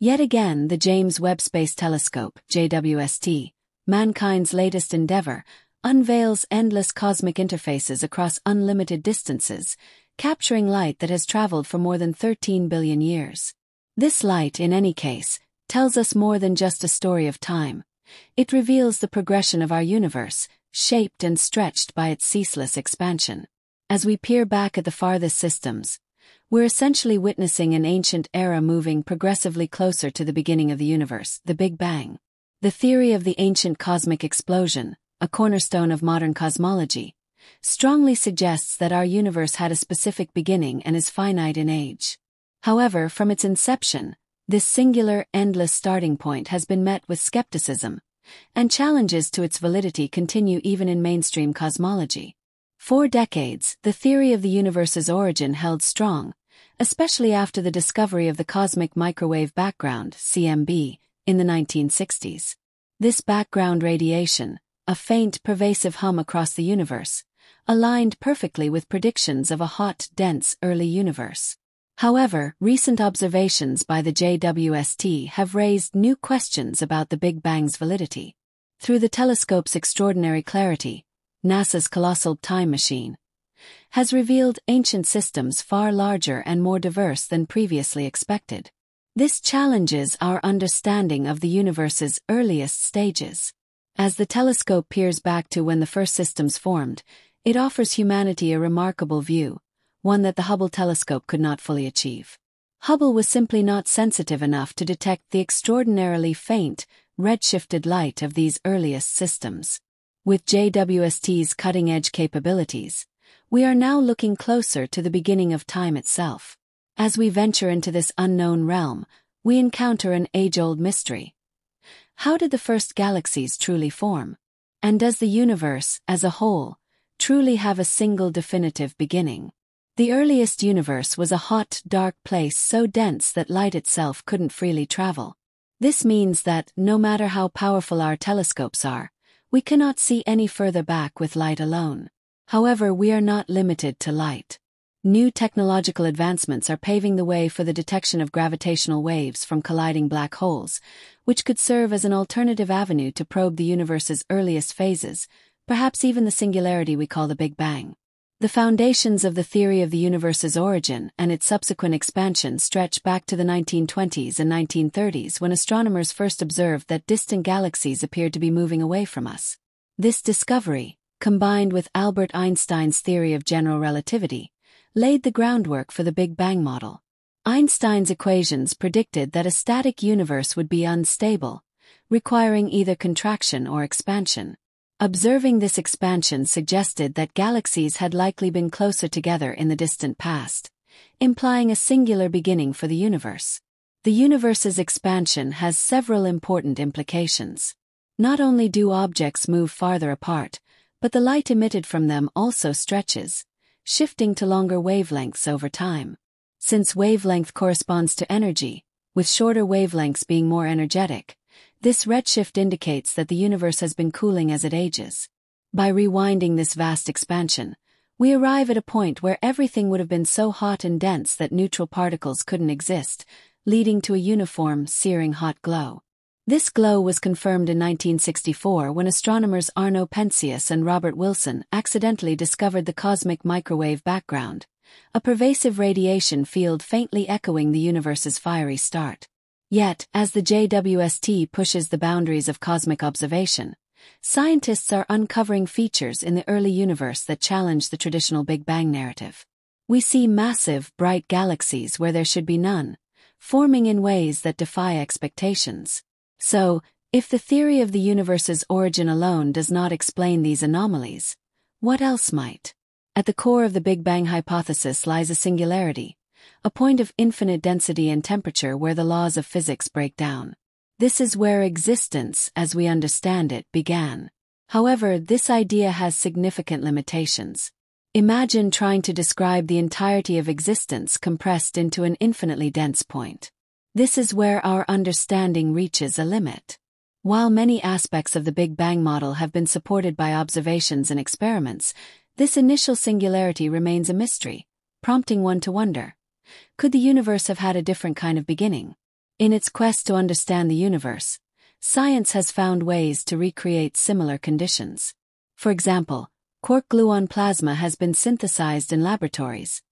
Yet again, the James Webb Space Telescope, JWST, mankind's latest endeavor, unveils endless cosmic interfaces across unlimited distances, capturing light that has traveled for more than 13 billion years. This light, in any case, tells us more than just a story of time. It reveals the progression of our universe, shaped and stretched by its ceaseless expansion. As we peer back at the farthest systems, we're essentially witnessing an ancient era moving progressively closer to the beginning of the universe, the Big Bang. The theory of the ancient cosmic explosion, a cornerstone of modern cosmology, strongly suggests that our universe had a specific beginning and is finite in age. However, from its inception, this singular, endless starting point has been met with skepticism, and challenges to its validity continue even in mainstream cosmology. For decades, the theory of the universe's origin held strong, especially after the discovery of the cosmic microwave background, CMB, in the 1960s. This background radiation, a faint, pervasive hum across the universe, aligned perfectly with predictions of a hot, dense, early universe. However, recent observations by the JWST have raised new questions about the Big Bang's validity. Through the telescope's extraordinary clarity, NASA's colossal time machine, has revealed ancient systems far larger and more diverse than previously expected. This challenges our understanding of the universe's earliest stages. As the telescope peers back to when the first systems formed, it offers humanity a remarkable view, one that the Hubble telescope could not fully achieve. Hubble was simply not sensitive enough to detect the extraordinarily faint, redshifted light of these earliest systems. With JWST's cutting edge capabilities, we are now looking closer to the beginning of time itself. As we venture into this unknown realm, we encounter an age-old mystery. How did the first galaxies truly form? And does the universe, as a whole, truly have a single definitive beginning? The earliest universe was a hot, dark place so dense that light itself couldn't freely travel. This means that, no matter how powerful our telescopes are, we cannot see any further back with light alone. However, we are not limited to light. New technological advancements are paving the way for the detection of gravitational waves from colliding black holes, which could serve as an alternative avenue to probe the universe's earliest phases, perhaps even the singularity we call the Big Bang. The foundations of the theory of the universe's origin and its subsequent expansion stretch back to the 1920s and 1930s when astronomers first observed that distant galaxies appeared to be moving away from us. This discovery, combined with Albert Einstein's theory of general relativity, laid the groundwork for the Big Bang model. Einstein's equations predicted that a static universe would be unstable, requiring either contraction or expansion. Observing this expansion suggested that galaxies had likely been closer together in the distant past, implying a singular beginning for the universe. The universe's expansion has several important implications. Not only do objects move farther apart, but the light emitted from them also stretches, shifting to longer wavelengths over time. Since wavelength corresponds to energy, with shorter wavelengths being more energetic, this redshift indicates that the universe has been cooling as it ages. By rewinding this vast expansion, we arrive at a point where everything would have been so hot and dense that neutral particles couldn't exist, leading to a uniform, searing hot glow. This glow was confirmed in 1964 when astronomers Arno Penzias and Robert Wilson accidentally discovered the cosmic microwave background, a pervasive radiation field faintly echoing the universe's fiery start. Yet, as the JWST pushes the boundaries of cosmic observation, scientists are uncovering features in the early universe that challenge the traditional Big Bang narrative. We see massive, bright galaxies where there should be none, forming in ways that defy expectations. So, if the theory of the universe's origin alone does not explain these anomalies, what else might? At the core of the Big Bang hypothesis lies a singularity, a point of infinite density and temperature where the laws of physics break down. This is where existence, as we understand it, began. However, this idea has significant limitations. Imagine trying to describe the entirety of existence compressed into an infinitely dense point. This is where our understanding reaches a limit. While many aspects of the Big Bang model have been supported by observations and experiments, this initial singularity remains a mystery, prompting one to wonder. Could the universe have had a different kind of beginning? In its quest to understand the universe, science has found ways to recreate similar conditions. For example, quark gluon plasma has been synthesized in laboratories,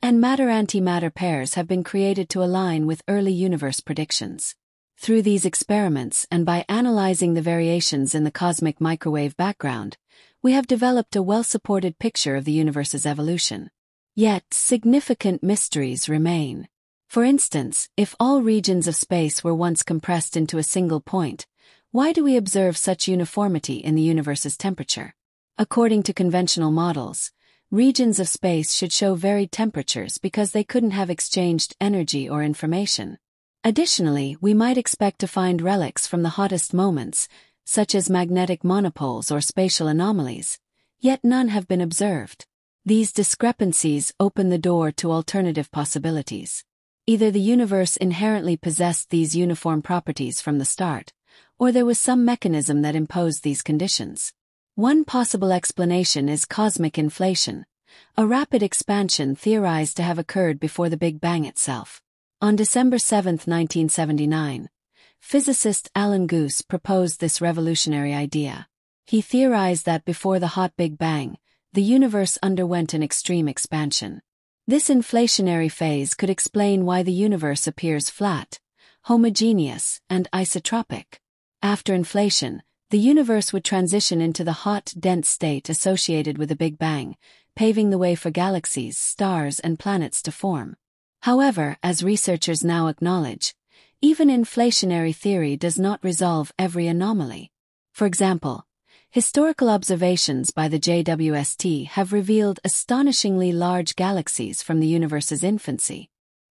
and matter-antimatter pairs have been created to align with early universe predictions. Through these experiments and by analyzing the variations in the cosmic microwave background, we have developed a well-supported picture of the universe's evolution. Yet, significant mysteries remain. For instance, if all regions of space were once compressed into a single point, why do we observe such uniformity in the universe's temperature? According to conventional models, regions of space should show varied temperatures because they couldn't have exchanged energy or information. Additionally, we might expect to find relics from the hottest moments, such as magnetic monopoles or spatial anomalies, yet none have been observed. These discrepancies open the door to alternative possibilities. Either the universe inherently possessed these uniform properties from the start, or there was some mechanism that imposed these conditions. One possible explanation is cosmic inflation, a rapid expansion theorized to have occurred before the Big Bang itself. On December 7, 1979, physicist Alan Guth proposed this revolutionary idea. He theorized that before the hot Big Bang, the universe underwent an extreme expansion. This inflationary phase could explain why the universe appears flat, homogeneous, and isotropic. After inflation, the universe would transition into the hot, dense state associated with the Big Bang, paving the way for galaxies, stars, and planets to form. However, as researchers now acknowledge, even inflationary theory does not resolve every anomaly. For example, historical observations by the JWST have revealed astonishingly large galaxies from the universe's infancy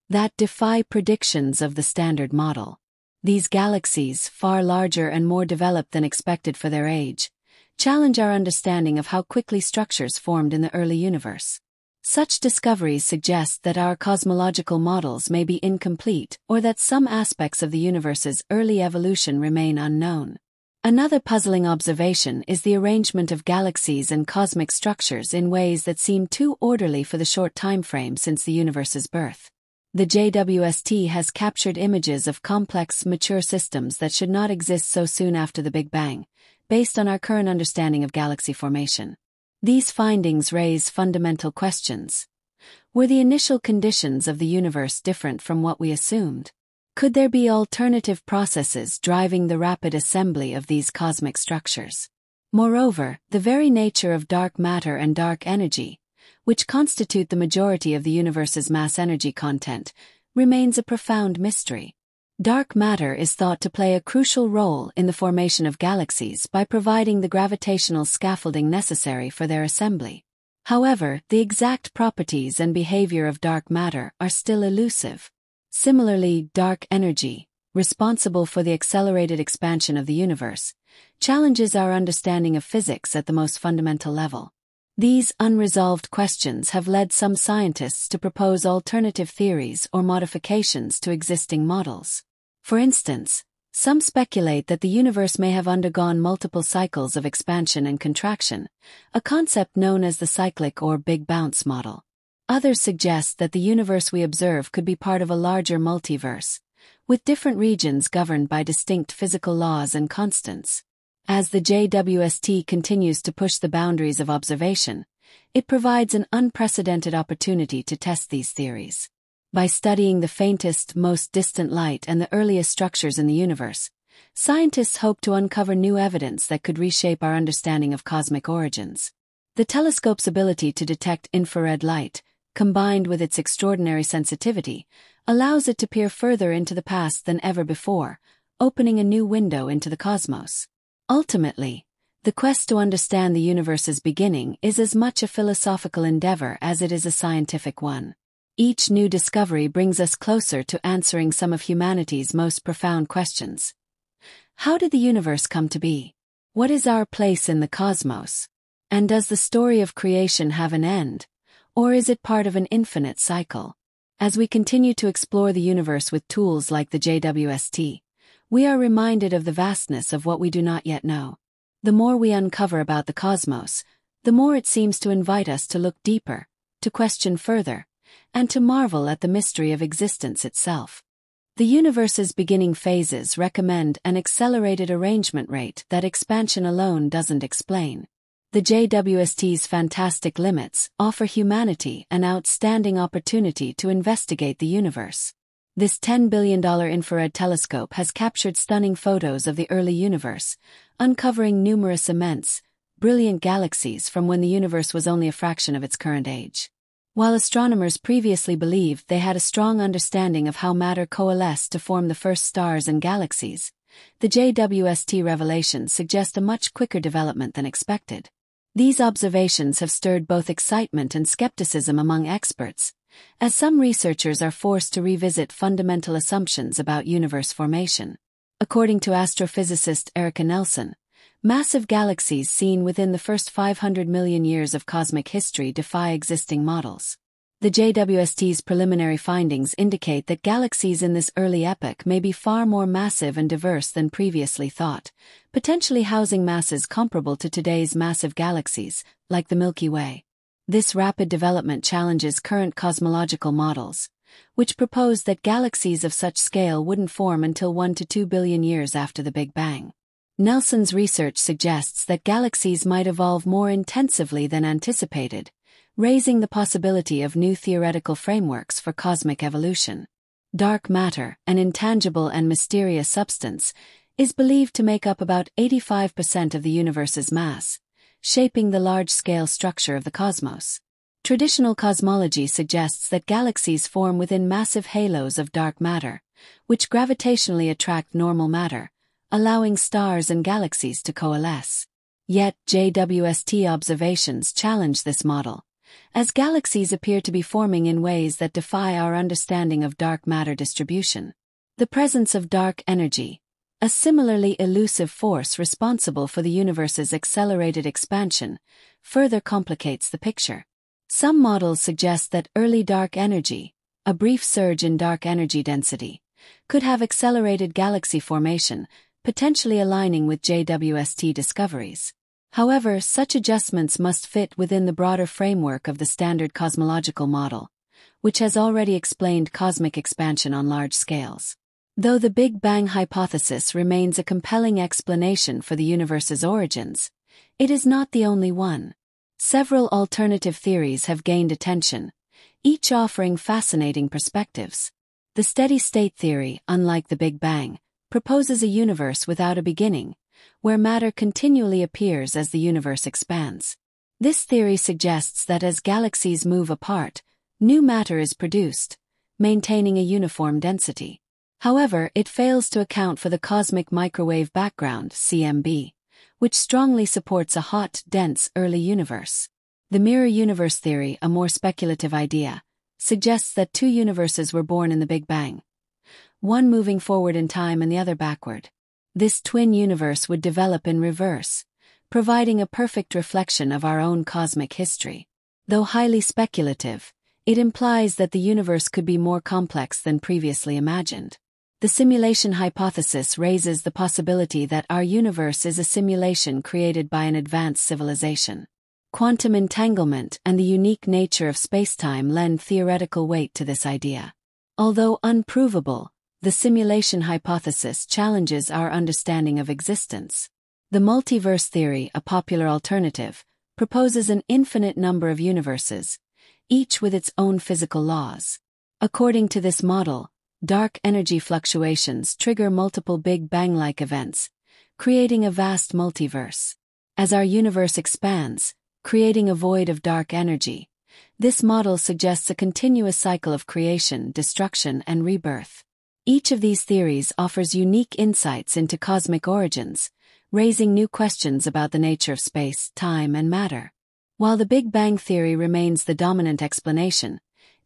that defy predictions of the standard model. These galaxies, far larger and more developed than expected for their age, challenge our understanding of how quickly structures formed in the early universe. Such discoveries suggest that our cosmological models may be incomplete or that some aspects of the universe's early evolution remain unknown. Another puzzling observation is the arrangement of galaxies and cosmic structures in ways that seem too orderly for the short time frame since the universe's birth. The JWST has captured images of complex, mature systems that should not exist so soon after the Big Bang, based on our current understanding of galaxy formation. These findings raise fundamental questions. Were the initial conditions of the universe different from what we assumed? Could there be alternative processes driving the rapid assembly of these cosmic structures? Moreover, the very nature of dark matter and dark energy, which constitute the majority of the universe's mass energy content, remains a profound mystery. Dark matter is thought to play a crucial role in the formation of galaxies by providing the gravitational scaffolding necessary for their assembly. However, the exact properties and behavior of dark matter are still elusive. Similarly, dark energy, responsible for the accelerated expansion of the universe, challenges our understanding of physics at the most fundamental level. These unresolved questions have led some scientists to propose alternative theories or modifications to existing models. For instance, some speculate that the universe may have undergone multiple cycles of expansion and contraction, a concept known as the cyclic or Big Bounce model. Others suggest that the universe we observe could be part of a larger multiverse, with different regions governed by distinct physical laws and constants. As the JWST continues to push the boundaries of observation, it provides an unprecedented opportunity to test these theories. By studying the faintest, most distant light and the earliest structures in the universe, scientists hope to uncover new evidence that could reshape our understanding of cosmic origins. The telescope's ability to detect infrared light, combined with its extraordinary sensitivity, allows it to peer further into the past than ever before, opening a new window into the cosmos. Ultimately, the quest to understand the universe's beginning is as much a philosophical endeavor as it is a scientific one. Each new discovery brings us closer to answering some of humanity's most profound questions. How did the universe come to be? What is our place in the cosmos? And does the story of creation have an end? Or is it part of an infinite cycle? As we continue to explore the universe with tools like the JWST, we are reminded of the vastness of what we do not yet know. The more we uncover about the cosmos, the more it seems to invite us to look deeper, to question further, and to marvel at the mystery of existence itself. The universe's beginning phases recommend an accelerated arrangement rate that expansion alone doesn't explain. The JWST's fantastic limits offer humanity an outstanding opportunity to investigate the universe. This $10 billion infrared telescope has captured stunning photos of the early universe, uncovering numerous immense, brilliant galaxies from when the universe was only a fraction of its current age. While astronomers previously believed they had a strong understanding of how matter coalesced to form the first stars and galaxies, the JWST revelations suggest a much quicker development than expected. These observations have stirred both excitement and skepticism among experts, as some researchers are forced to revisit fundamental assumptions about universe formation. According to astrophysicist Erica Nelson, massive galaxies seen within the first 500 million years of cosmic history defy existing models. The JWST's preliminary findings indicate that galaxies in this early epoch may be far more massive and diverse than previously thought, potentially housing masses comparable to today's massive galaxies, like the Milky Way. This rapid development challenges current cosmological models, which propose that galaxies of such scale wouldn't form until 1 to 2 billion years after the Big Bang. Nelson's research suggests that galaxies might evolve more intensively than anticipated, raising the possibility of new theoretical frameworks for cosmic evolution. Dark matter, an intangible and mysterious substance, is believed to make up about 85% of the universe's mass, shaping the large-scale structure of the cosmos. Traditional cosmology suggests that galaxies form within massive halos of dark matter, which gravitationally attract normal matter, allowing stars and galaxies to coalesce. Yet, JWST observations challenge this model, as galaxies appear to be forming in ways that defy our understanding of dark matter distribution. The presence of dark energy, a similarly elusive force responsible for the universe's accelerated expansion, further complicates the picture. Some models suggest that early dark energy, a brief surge in dark energy density, could have accelerated galaxy formation, potentially aligning with JWST discoveries. However, such adjustments must fit within the broader framework of the standard cosmological model, which has already explained cosmic expansion on large scales. Though the Big Bang hypothesis remains a compelling explanation for the universe's origins, it is not the only one. Several alternative theories have gained attention, each offering fascinating perspectives. The steady state theory, unlike the Big Bang, proposes a universe without a beginning, where matter continually appears as the universe expands. This theory suggests that as galaxies move apart, new matter is produced, maintaining a uniform density. However, it fails to account for the cosmic microwave background, CMB, which strongly supports a hot, dense, early universe. The mirror universe theory, a more speculative idea, suggests that two universes were born in the Big Bang, one moving forward in time and the other backward. This twin universe would develop in reverse, providing a perfect reflection of our own cosmic history. Though highly speculative, it implies that the universe could be more complex than previously imagined. The simulation hypothesis raises the possibility that our universe is a simulation created by an advanced civilization. Quantum entanglement and the unique nature of spacetime lend theoretical weight to this idea. Although unprovable, the simulation hypothesis challenges our understanding of existence. The multiverse theory, a popular alternative, proposes an infinite number of universes, each with its own physical laws. According to this model, dark energy fluctuations trigger multiple Big Bang-like events, creating a vast multiverse. As our universe expands, creating a void of dark energy, this model suggests a continuous cycle of creation, destruction, and rebirth. Each of these theories offers unique insights into cosmic origins, raising new questions about the nature of space, time, and matter. While the Big Bang theory remains the dominant explanation,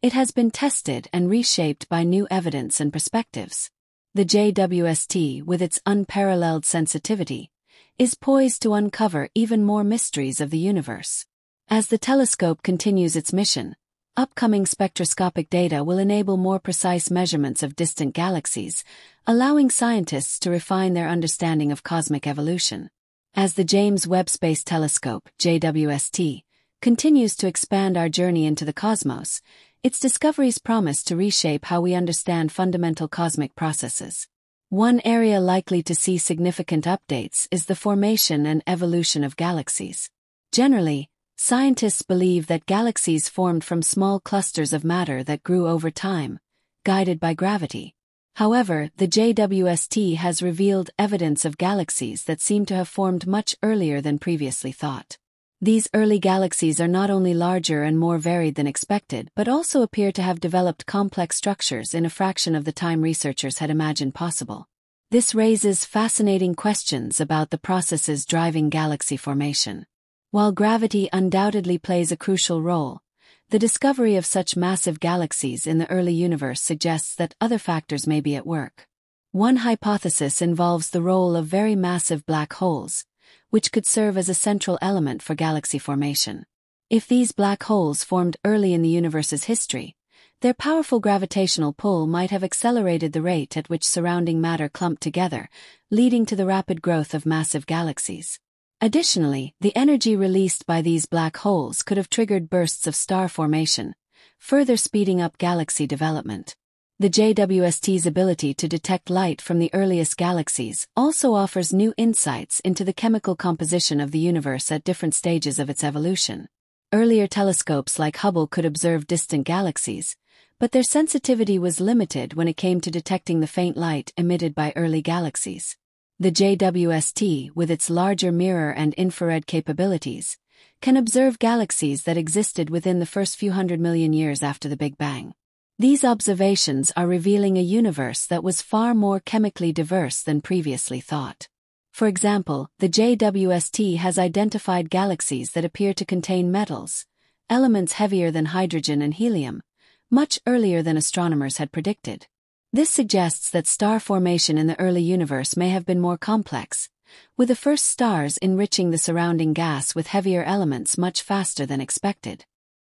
it has been tested and reshaped by new evidence and perspectives. The JWST, with its unparalleled sensitivity, is poised to uncover even more mysteries of the universe. As the telescope continues its mission, upcoming spectroscopic data will enable more precise measurements of distant galaxies, allowing scientists to refine their understanding of cosmic evolution. As the James Webb Space Telescope, JWST, continues to expand our journey into the cosmos, Its discoveries promise to reshape how we understand fundamental cosmic processes. One area likely to see significant updates is the formation and evolution of galaxies. Generally, scientists believe that galaxies formed from small clusters of matter that grew over time, guided by gravity. However, the JWST has revealed evidence of galaxies that seem to have formed much earlier than previously thought. These early galaxies are not only larger and more varied than expected, but also appear to have developed complex structures in a fraction of the time researchers had imagined possible. This raises fascinating questions about the processes driving galaxy formation. While gravity undoubtedly plays a crucial role, the discovery of such massive galaxies in the early universe suggests that other factors may be at work. One hypothesis involves the role of very massive black holes, which could serve as a central element for galaxy formation. If these black holes formed early in the universe's history, their powerful gravitational pull might have accelerated the rate at which surrounding matter clumped together, leading to the rapid growth of massive galaxies. Additionally, the energy released by these black holes could have triggered bursts of star formation, further speeding up galaxy development. The JWST's ability to detect light from the earliest galaxies also offers new insights into the chemical composition of the universe at different stages of its evolution. Earlier telescopes like Hubble could observe distant galaxies, but their sensitivity was limited when it came to detecting the faint light emitted by early galaxies. The JWST, with its larger mirror and infrared capabilities, can observe galaxies that existed within the first few hundred million years after the Big Bang. These observations are revealing a universe that was far more chemically diverse than previously thought. For example, the JWST has identified galaxies that appear to contain metals, elements heavier than hydrogen and helium, much earlier than astronomers had predicted. This suggests that star formation in the early universe may have been more complex, with the first stars enriching the surrounding gas with heavier elements much faster than expected.